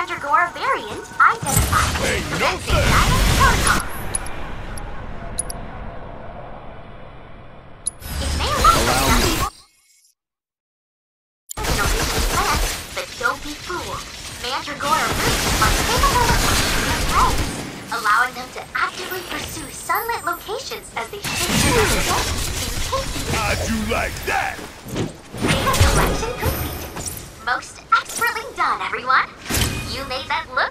Mandragora variant identified. Hey, no Commencing thanks. guidance protocol. It may look Allow like me. nothing than originally planned, but don't be fooled. Mandragora roots are capable of changing legs, allowing them to actively pursue sunlit locations as they shift their hmm. direction in case How'd you like that? Data collection complete. Most expertly done, everyone. You made that look